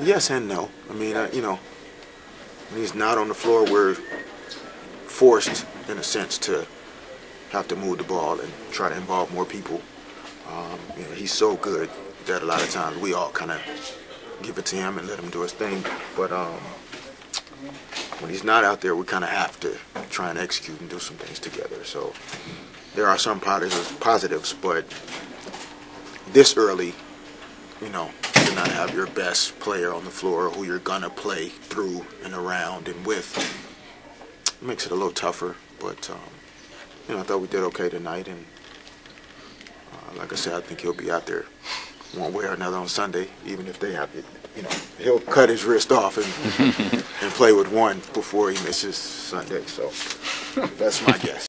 Yes and no. I mean, uh, you know, he's not on the floor, we're forced, in a sense, to have to move the ball and try to involve more people. Um, you know, he's so good that a lot of times we all kind of give it to him and let him do his thing. But um, when he's not out there, we kind of have to try and execute and do some things together. So there are some positives, positives, but this early, you know, to not have your best player on the floor who you're gonna play through and around and with it makes it a little tougher. But um, you know, I thought we did okay tonight, and uh, like I said, I think he'll be out there one way or another on Sunday, even if they have it. You know, he'll cut his wrist off and and play with one before he misses Sunday. So that's my guess.